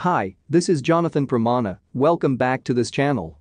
Hi, this is Jonathan Pramana, welcome back to this channel.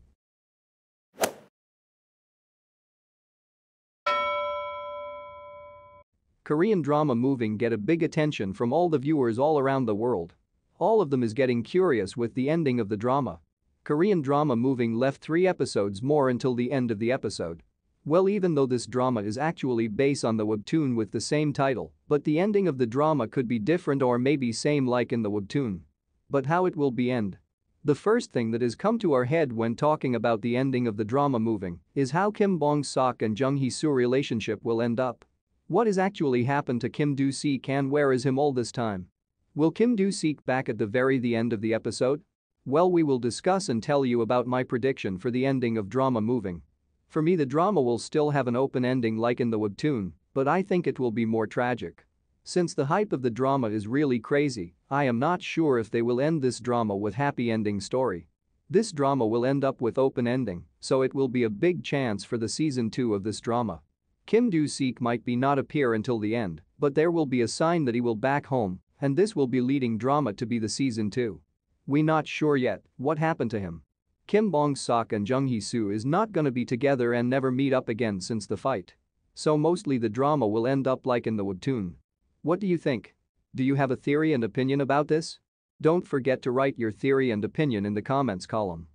Korean drama moving get a big attention from all the viewers all around the world. All of them is getting curious with the ending of the drama. Korean drama moving left three episodes more until the end of the episode. Well even though this drama is actually based on the webtoon with the same title, but the ending of the drama could be different or maybe same like in the webtoon. But how it will be end? The first thing that has come to our head when talking about the ending of the drama moving is how Kim Bong-seok and Jung Hee-soo relationship will end up. What has actually happened to Kim Doo-shik and where is him all this time? Will Kim Doo-shik back at the very the end of the episode? Well we will discuss and tell you about my prediction for the ending of drama moving. For me the drama will still have an open ending like in the webtoon, but I think it will be more tragic. Since the hype of the drama is really crazy, I am not sure if they will end this drama with happy ending story. This drama will end up with open ending, so it will be a big chance for the season 2 of this drama. Kim Doo-shik might be not appear until the end, but there will be a sign that he will back home, and this will be leading drama to be the season 2. We not sure yet what happened to him. Kim Bong-seok and Jung Hee-soo is not gonna be together and never meet up again since the fight. So mostly the drama will end up like in the webtoon. What do you think? Do you have a theory and opinion about this? Don't forget to write your theory and opinion in the comments column.